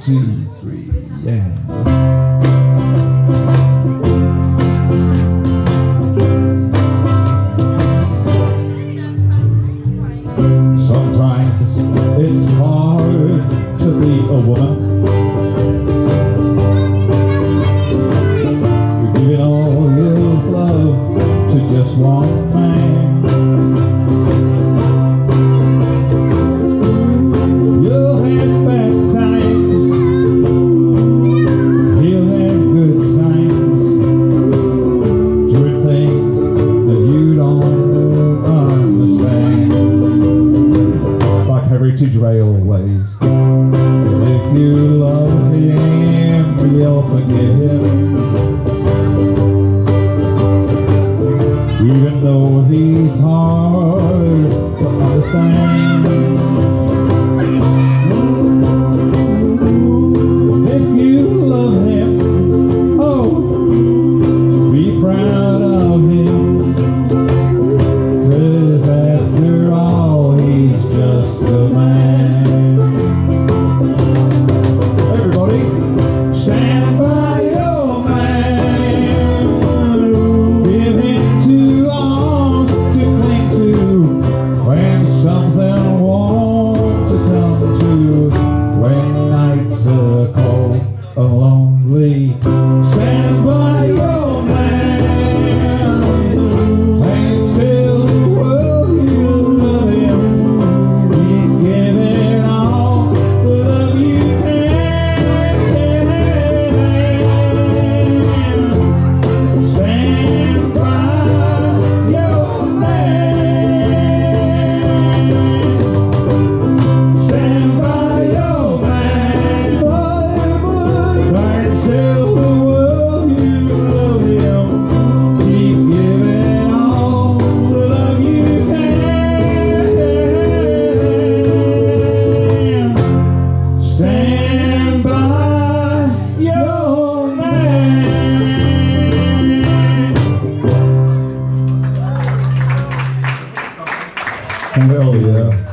two, three, yeah. Sometimes it's hard to be a woman. You're giving all your love to just one man. British railways. But if you love him, we'll forgive him. Even though he's hard to understand. a lonely standby. And yeah.